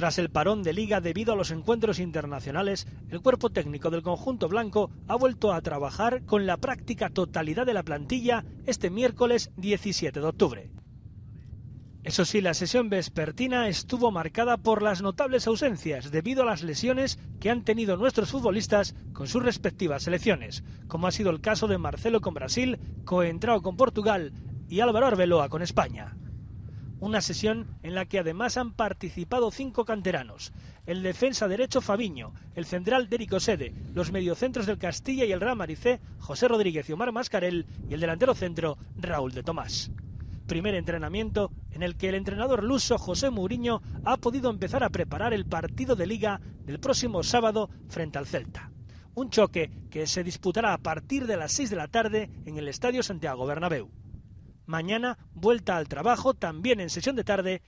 Tras el parón de liga debido a los encuentros internacionales, el cuerpo técnico del conjunto blanco ha vuelto a trabajar con la práctica totalidad de la plantilla este miércoles 17 de octubre. Eso sí, la sesión vespertina estuvo marcada por las notables ausencias debido a las lesiones que han tenido nuestros futbolistas con sus respectivas selecciones, como ha sido el caso de Marcelo con Brasil, Coentrao con Portugal y Álvaro Arbeloa con España. Una sesión en la que además han participado cinco canteranos, el defensa derecho Fabiño, el central Dérico Sede, los mediocentros del Castilla y el Real Maricé, José Rodríguez y Omar Mascarel, y el delantero centro Raúl de Tomás. Primer entrenamiento en el que el entrenador luso José Mourinho ha podido empezar a preparar el partido de liga del próximo sábado frente al Celta. Un choque que se disputará a partir de las 6 de la tarde en el Estadio Santiago Bernabéu. Mañana vuelta al trabajo también en sesión de tarde